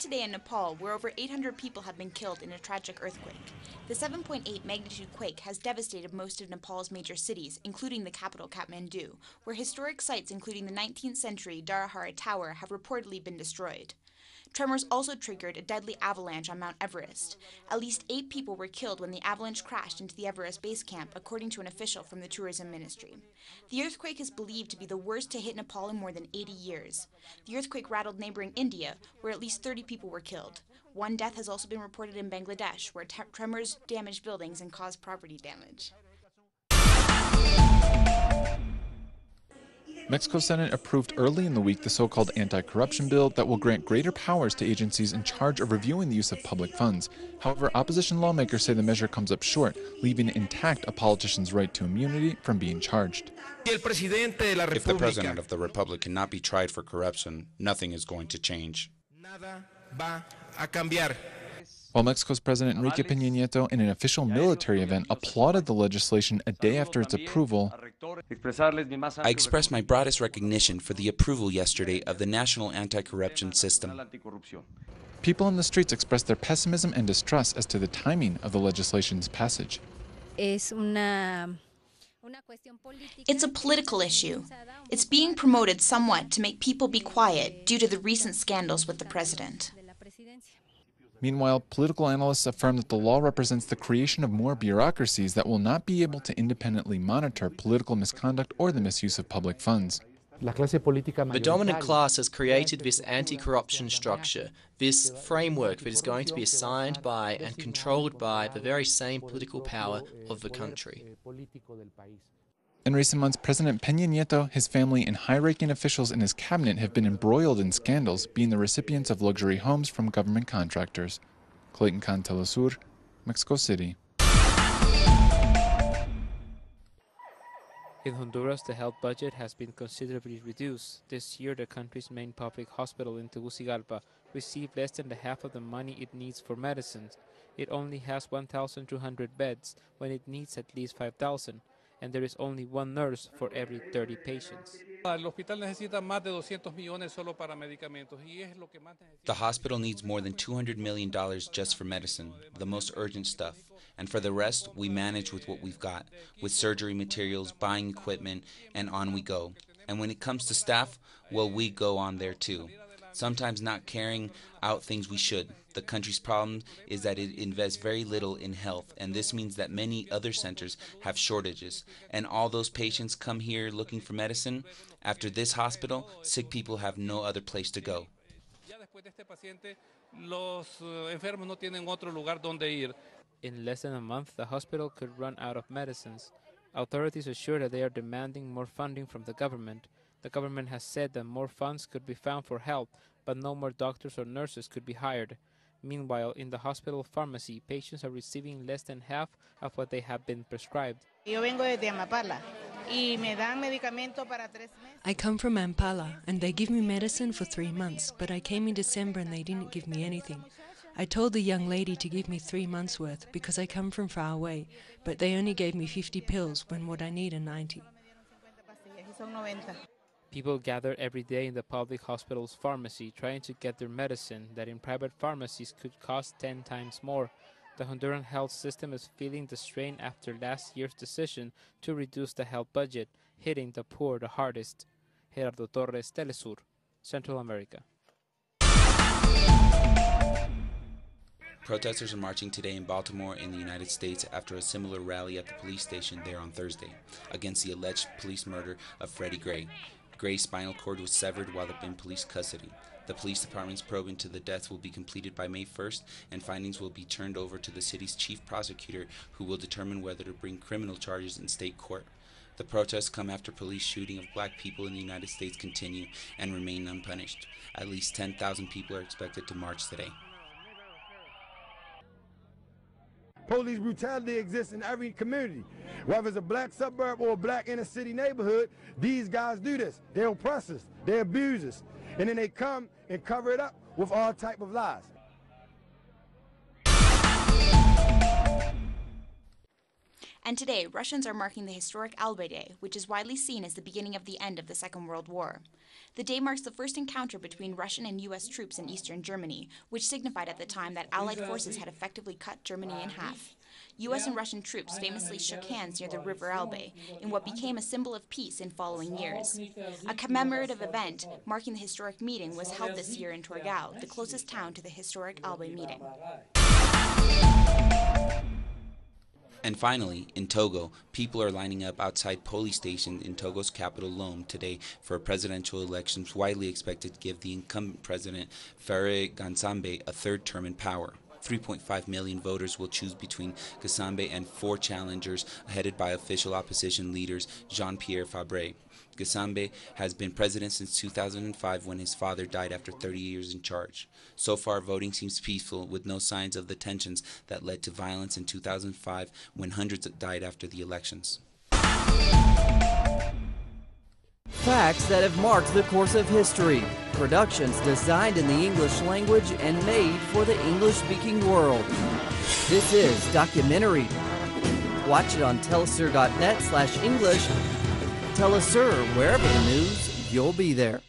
today in Nepal, where over 800 people have been killed in a tragic earthquake. The 7.8 magnitude quake has devastated most of Nepal's major cities, including the capital Kathmandu, where historic sites including the 19th century Dharahara Tower have reportedly been destroyed. Tremors also triggered a deadly avalanche on Mount Everest. At least eight people were killed when the avalanche crashed into the Everest base camp, according to an official from the tourism ministry. The earthquake is believed to be the worst to hit Nepal in more than 80 years. The earthquake rattled neighboring India, where at least 30 people were killed. One death has also been reported in Bangladesh, where tremors damaged buildings and caused property damage. Mexico's Senate approved early in the week the so called anti corruption bill that will grant greater powers to agencies in charge of reviewing the use of public funds. However, opposition lawmakers say the measure comes up short, leaving intact a politician's right to immunity from being charged. If the president of the republic cannot be tried for corruption, nothing is going to change. While Mexico's President Enrique Peña Nieto, in an official military event, applauded the legislation a day after its approval, I express my broadest recognition for the approval yesterday of the national anti corruption system. People in the streets expressed their pessimism and distrust as to the timing of the legislation's passage. It's a political issue. It's being promoted somewhat to make people be quiet due to the recent scandals with the president. Meanwhile, political analysts affirm that the law represents the creation of more bureaucracies that will not be able to independently monitor political misconduct or the misuse of public funds. The dominant class has created this anti corruption structure, this framework that is going to be assigned by and controlled by the very same political power of the country. In recent months, President Peña Nieto, his family, and high ranking officials in his cabinet have been embroiled in scandals, being the recipients of luxury homes from government contractors. Clayton Khan Telesur, Mexico City. In Honduras, the health budget has been considerably reduced. This year, the country's main public hospital in Tegucigalpa received less than the half of the money it needs for medicines. It only has 1,200 beds when it needs at least 5,000 and there is only one nurse for every 30 patients. The hospital needs more than $200 million just for medicine, the most urgent stuff. And for the rest, we manage with what we've got, with surgery materials, buying equipment, and on we go. And when it comes to staff, well, we go on there too sometimes not carrying out things we should. The country's problem is that it invests very little in health, and this means that many other centers have shortages. And all those patients come here looking for medicine. After this hospital, sick people have no other place to go. In less than a month, the hospital could run out of medicines. Authorities assure that they are demanding more funding from the government. The government has said that more funds could be found for help, but no more doctors or nurses could be hired. Meanwhile, in the hospital pharmacy, patients are receiving less than half of what they have been prescribed. I come from Ampala and they give me medicine for three months, but I came in December and they didn't give me anything. I told the young lady to give me three months worth because I come from far away, but they only gave me 50 pills when what I need are 90. People gather every day in the public hospital's pharmacy trying to get their medicine that in private pharmacies could cost 10 times more. The Honduran health system is feeling the strain after last year's decision to reduce the health budget, hitting the poor the hardest. Gerardo Torres, Telesur, Central America. Protesters are marching today in Baltimore in the United States after a similar rally at the police station there on Thursday against the alleged police murder of Freddie Gray. Gray's spinal cord was severed while in police custody. The police department's probe into the death will be completed by May 1st, and findings will be turned over to the city's chief prosecutor, who will determine whether to bring criminal charges in state court. The protests come after police shooting of black people in the United States continue and remain unpunished. At least 10,000 people are expected to march today. Police brutality exists in every community. Whether it's a black suburb or a black inner city neighborhood, these guys do this. They oppress us, they abuse us, and then they come and cover it up with all type of lies. And today, Russians are marking the historic Elbe Day, which is widely seen as the beginning of the end of the Second World War. The day marks the first encounter between Russian and U.S. troops in eastern Germany, which signified at the time that Allied forces had effectively cut Germany in half. U.S. and Russian troops famously shook hands near the River Elbe in what became a symbol of peace in following years. A commemorative event marking the historic meeting was held this year in Torgau, the closest town to the historic Elbe meeting. And finally, in Togo, people are lining up outside police stations in Togo's capital Lome today for presidential elections widely expected to give the incumbent president Faure Gnassingbe a third term in power. 3.5 million voters will choose between Gnassingbe and four challengers headed by official opposition leaders Jean-Pierre Fabre. Gnassingbe has been president since 2005 when his father died after 30 years in charge. So far, voting seems peaceful with no signs of the tensions that led to violence in 2005 when hundreds died after the elections. Facts that have marked the course of history. Productions designed in the English language and made for the English speaking world. This is Documentary. Watch it on telesur.net slash English. Telesur, wherever the news, you'll be there.